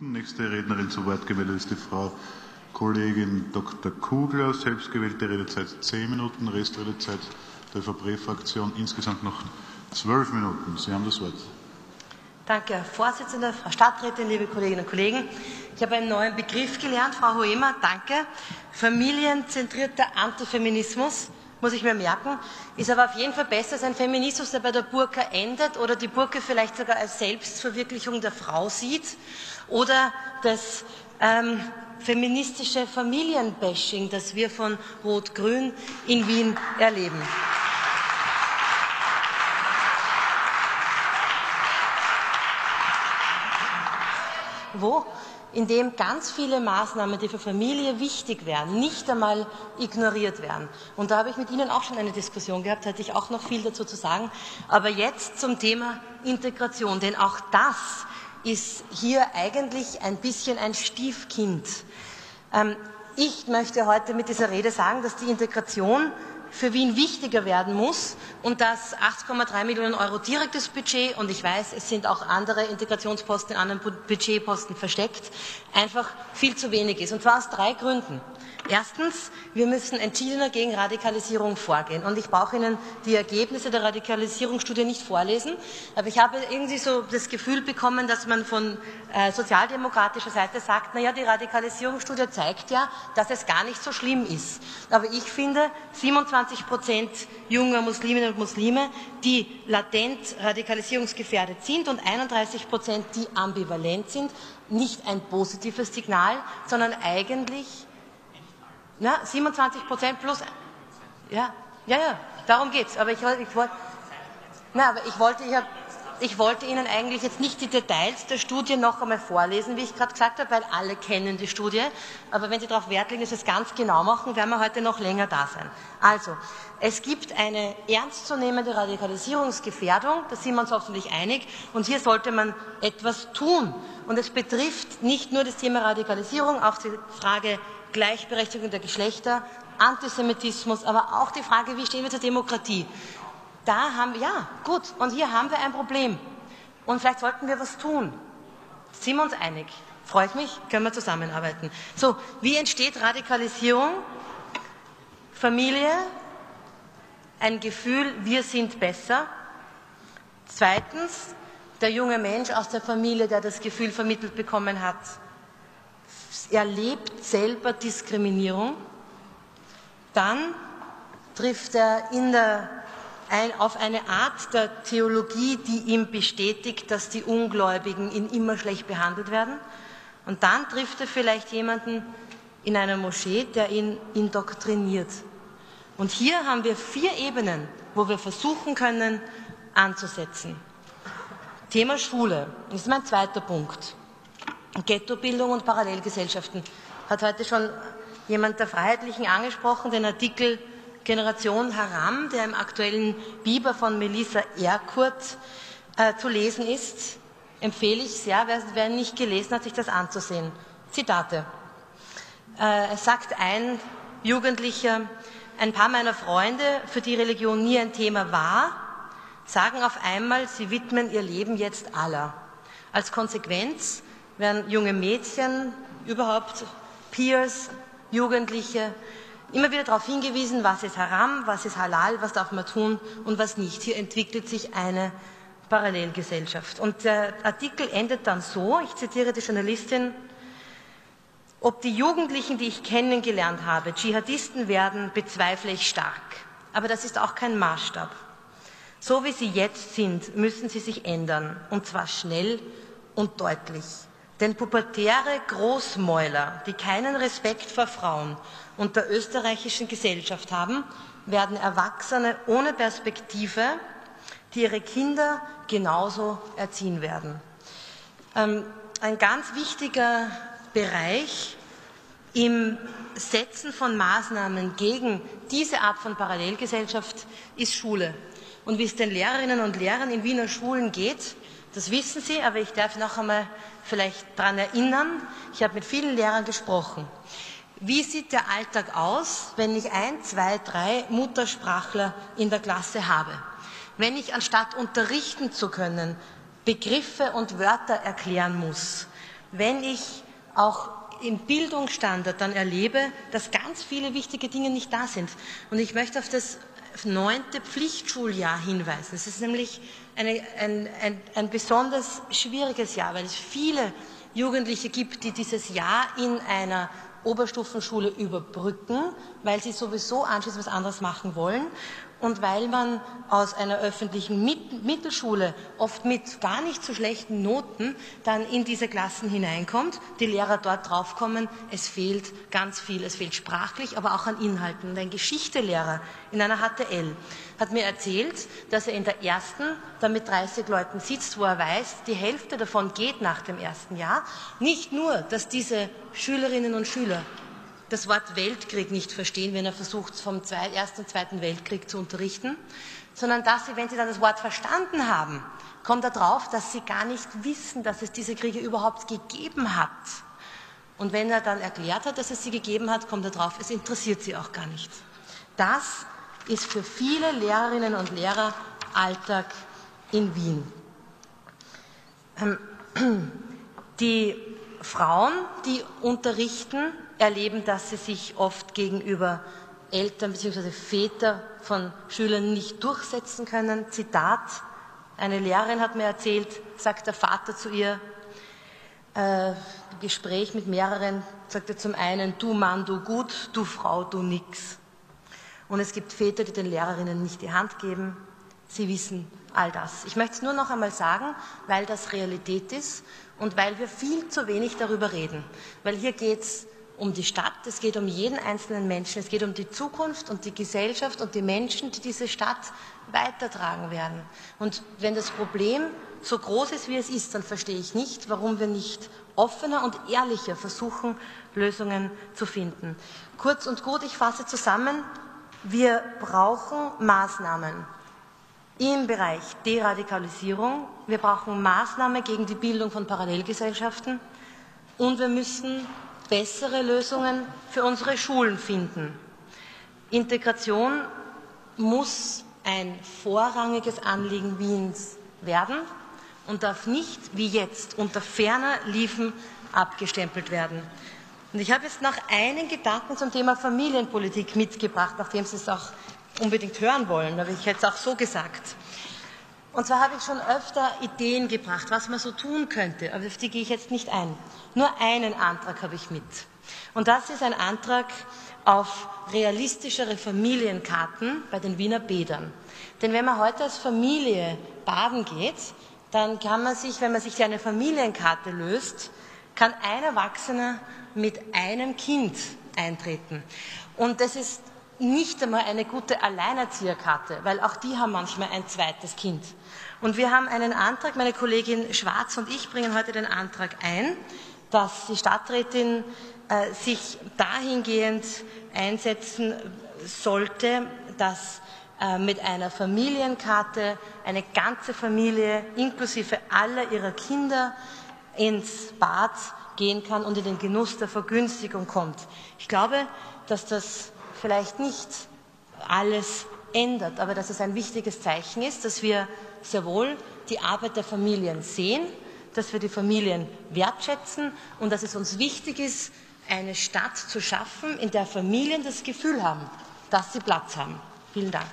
Minuten. Nächste Rednerin zu Wort gemeldet ist die Frau Kollegin Dr. Kugler, selbstgewählte Redezeit zehn Minuten, Restredezeit der ÖVP-Fraktion insgesamt noch zwölf Minuten. Sie haben das Wort. Danke, Herr Vorsitzender, Frau Stadträtin, liebe Kolleginnen und Kollegen. Ich habe einen neuen Begriff gelernt, Frau Hoemer, danke. Familienzentrierter Antifeminismus, muss ich mir merken, ist aber auf jeden Fall besser als ein Feminismus, der bei der Burka endet oder die Burka vielleicht sogar als Selbstverwirklichung der Frau sieht oder das ähm, feministische Familienbashing, das wir von Rot-Grün in Wien erleben. Wo? Indem ganz viele Maßnahmen, die für Familie wichtig wären, nicht einmal ignoriert werden. Und da habe ich mit Ihnen auch schon eine Diskussion gehabt, hätte ich auch noch viel dazu zu sagen. Aber jetzt zum Thema Integration, denn auch das ist hier eigentlich ein bisschen ein Stiefkind. Ähm, ich möchte heute mit dieser Rede sagen, dass die Integration für Wien wichtiger werden muss und dass 8,3 Millionen Euro direktes Budget und ich weiß, es sind auch andere Integrationsposten in anderen Budgetposten versteckt, einfach viel zu wenig ist. Und zwar aus drei Gründen. Erstens, wir müssen entschiedener gegen Radikalisierung vorgehen. Und ich brauche Ihnen die Ergebnisse der Radikalisierungsstudie nicht vorlesen, aber ich habe irgendwie so das Gefühl bekommen, dass man von äh, sozialdemokratischer Seite sagt, naja, die Radikalisierungsstudie zeigt ja, dass es gar nicht so schlimm ist. Aber ich finde, 27 Prozent junger Musliminnen und Muslime, die latent radikalisierungsgefährdet sind und 31 Prozent, die ambivalent sind, nicht ein positives Signal, sondern eigentlich na, 27 Prozent plus. Ja, ja, ja, darum geht's. Aber ich, ich wollte, na, aber ich wollte, ich, hab, ich wollte Ihnen eigentlich jetzt nicht die Details der Studie noch einmal vorlesen, wie ich gerade gesagt habe, weil alle kennen die Studie. Aber wenn Sie darauf Wert legen, dass wir es ganz genau machen, werden wir heute noch länger da sein. Also, es gibt eine ernstzunehmende Radikalisierungsgefährdung, da sind wir uns hoffentlich einig, und hier sollte man etwas tun. Und es betrifft nicht nur das Thema Radikalisierung, auch die Frage Gleichberechtigung der Geschlechter, Antisemitismus, aber auch die Frage, wie stehen wir zur Demokratie. Da haben wir, ja, gut, und hier haben wir ein Problem. Und vielleicht sollten wir was tun. Sind wir uns einig? Freue ich mich, können wir zusammenarbeiten. So, wie entsteht Radikalisierung? Familie, ein Gefühl, wir sind besser. Zweitens, der junge Mensch aus der Familie, der das Gefühl vermittelt bekommen hat, erlebt selber Diskriminierung, dann trifft er der, ein, auf eine Art der Theologie, die ihm bestätigt, dass die Ungläubigen ihn immer schlecht behandelt werden. Und dann trifft er vielleicht jemanden in einer Moschee, der ihn indoktriniert. Und hier haben wir vier Ebenen, wo wir versuchen können anzusetzen. Thema Schule, ist mein zweiter Punkt. Ghettobildung und Parallelgesellschaften. Hat heute schon jemand der Freiheitlichen angesprochen, den Artikel Generation Haram, der im aktuellen Biber von Melissa Erkurt äh, zu lesen ist. Empfehle ich sehr, wer, wer nicht gelesen hat, sich das anzusehen. Zitate. Äh, es sagt ein Jugendlicher, ein paar meiner Freunde, für die Religion nie ein Thema war, sagen auf einmal, sie widmen ihr Leben jetzt Allah. Als Konsequenz werden junge Mädchen, überhaupt Peers, Jugendliche immer wieder darauf hingewiesen, was ist Haram, was ist Halal, was darf man tun und was nicht. Hier entwickelt sich eine Parallelgesellschaft. Und der Artikel endet dann so, ich zitiere die Journalistin, ob die Jugendlichen, die ich kennengelernt habe, Dschihadisten werden, bezweifle ich stark. Aber das ist auch kein Maßstab. So wie sie jetzt sind, müssen sie sich ändern, und zwar schnell und deutlich. Denn pubertäre Großmäuler, die keinen Respekt vor Frauen und der österreichischen Gesellschaft haben, werden Erwachsene ohne Perspektive, die ihre Kinder genauso erziehen werden. Ähm, ein ganz wichtiger Bereich im Setzen von Maßnahmen gegen diese Art von Parallelgesellschaft ist Schule. Und wie es den Lehrerinnen und Lehrern in Wiener Schulen geht, das wissen Sie, aber ich darf noch einmal vielleicht daran erinnern. Ich habe mit vielen Lehrern gesprochen. Wie sieht der Alltag aus, wenn ich ein, zwei, drei Muttersprachler in der Klasse habe? Wenn ich anstatt unterrichten zu können, Begriffe und Wörter erklären muss, wenn ich auch im Bildungsstandard dann erlebe, dass ganz viele wichtige Dinge nicht da sind. Und ich möchte auf das neunte Pflichtschuljahr hinweisen. Es ist nämlich eine, ein, ein, ein besonders schwieriges Jahr, weil es viele Jugendliche gibt, die dieses Jahr in einer Oberstufenschule überbrücken, weil sie sowieso anschließend was anderes machen wollen und weil man aus einer öffentlichen Mittelschule oft mit gar nicht so schlechten Noten dann in diese Klassen hineinkommt, die Lehrer dort draufkommen, es fehlt ganz viel, es fehlt sprachlich, aber auch an Inhalten. Und ein Geschichtelehrer in einer HTL hat mir erzählt, dass er in der ersten da mit 30 Leuten sitzt, wo er weiß, die Hälfte davon geht nach dem ersten Jahr. Nicht nur, dass diese Schülerinnen und Schüler das Wort Weltkrieg nicht verstehen, wenn er versucht, vom Ersten und Zweiten Weltkrieg zu unterrichten, sondern dass sie, wenn sie dann das Wort verstanden haben, kommt darauf, dass sie gar nicht wissen, dass es diese Kriege überhaupt gegeben hat. Und wenn er dann erklärt hat, dass es sie gegeben hat, kommt drauf, es interessiert sie auch gar nicht. Das ist für viele Lehrerinnen und Lehrer Alltag in Wien. Ähm, die Frauen, die unterrichten, erleben, dass sie sich oft gegenüber Eltern bzw. Väter von Schülern nicht durchsetzen können. Zitat, eine Lehrerin hat mir erzählt, sagt der Vater zu ihr, äh, Gespräch mit mehreren, sagt er zum einen, du Mann, du gut, du Frau, du nix. Und es gibt Väter, die den Lehrerinnen nicht die Hand geben. Sie wissen all das. Ich möchte es nur noch einmal sagen, weil das Realität ist und weil wir viel zu wenig darüber reden. Weil hier geht es um die Stadt, es geht um jeden einzelnen Menschen, es geht um die Zukunft und die Gesellschaft und die Menschen, die diese Stadt weitertragen werden. Und wenn das Problem so groß ist, wie es ist, dann verstehe ich nicht, warum wir nicht offener und ehrlicher versuchen, Lösungen zu finden. Kurz und gut, ich fasse zusammen, wir brauchen Maßnahmen im Bereich Deradikalisierung, wir brauchen Maßnahmen gegen die Bildung von Parallelgesellschaften und wir müssen bessere Lösungen für unsere Schulen finden. Integration muss ein vorrangiges Anliegen Wiens werden und darf nicht wie jetzt unter ferner Liefen abgestempelt werden. Und ich habe jetzt noch einen Gedanken zum Thema Familienpolitik mitgebracht, nachdem Sie es auch unbedingt hören wollen, aber ich hätte es auch so gesagt. Und zwar habe ich schon öfter Ideen gebracht, was man so tun könnte, aber auf die gehe ich jetzt nicht ein. Nur einen Antrag habe ich mit. Und das ist ein Antrag auf realistischere Familienkarten bei den Wiener Bädern. Denn wenn man heute als Familie baden geht, dann kann man sich, wenn man sich eine Familienkarte löst, kann ein Erwachsener mit einem Kind eintreten. Und das ist nicht einmal eine gute Alleinerzieherkarte, weil auch die haben manchmal ein zweites Kind. Und wir haben einen Antrag, meine Kollegin Schwarz und ich bringen heute den Antrag ein, dass die Stadträtin äh, sich dahingehend einsetzen sollte, dass äh, mit einer Familienkarte eine ganze Familie inklusive aller ihrer Kinder ins Bad gehen kann und in den Genuss der Vergünstigung kommt. Ich glaube, dass das vielleicht nicht alles ändert, aber dass es ein wichtiges Zeichen ist, dass wir sehr wohl die Arbeit der Familien sehen, dass wir die Familien wertschätzen und dass es uns wichtig ist, eine Stadt zu schaffen, in der Familien das Gefühl haben, dass sie Platz haben. Vielen Dank.